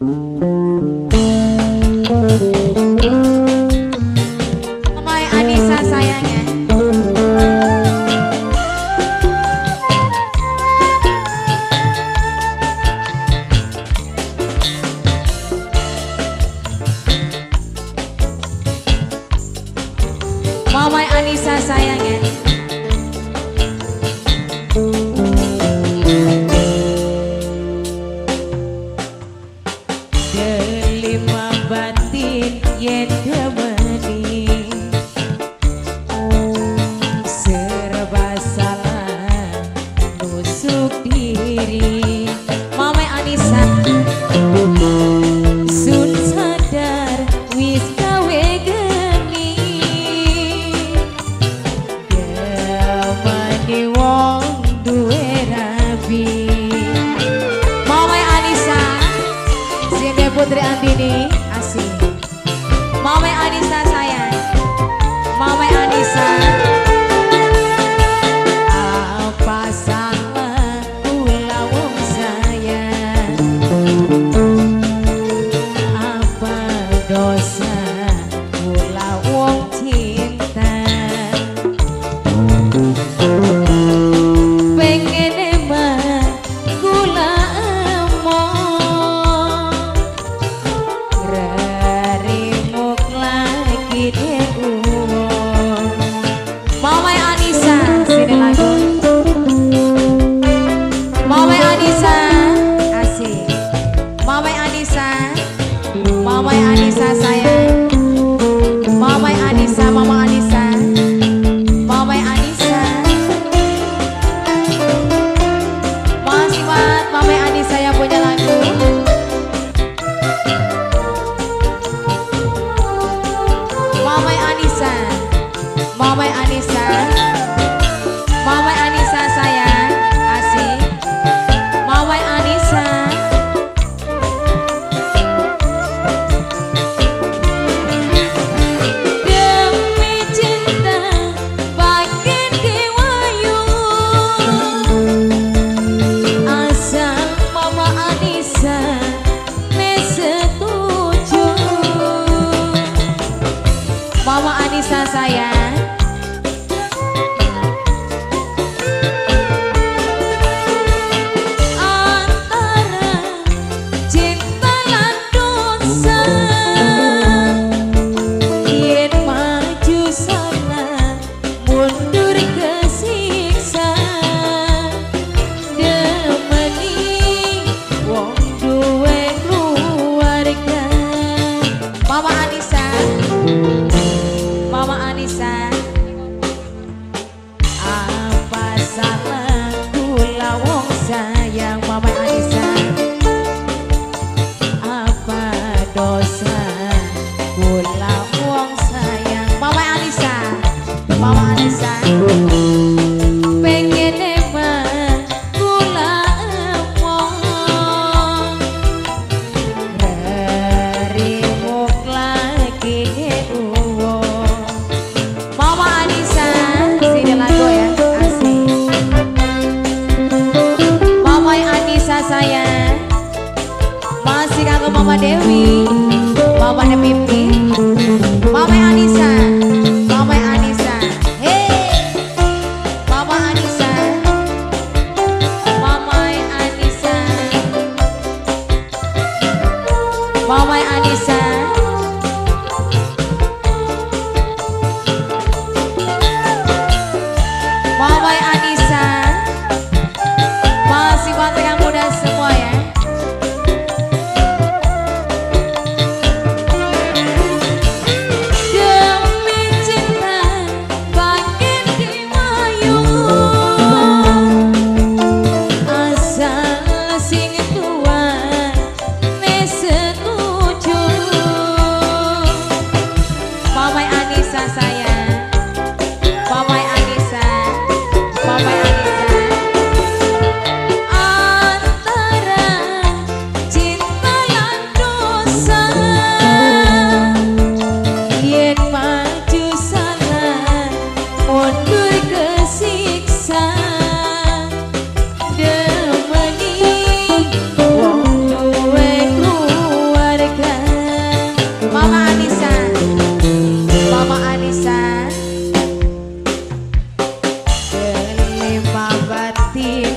Mama Anissa. Mamai Anissa sayangnya. delima batin ya yen demeni oh, serba salah nusuk diri. passar. Masih kanggo Mama Dewi. Bapaknya Pipi Mama Anissa. Mama Anissa. Hei Mama Anissa. Mama Anissa. Mama Anissa. Mama Anissa. decir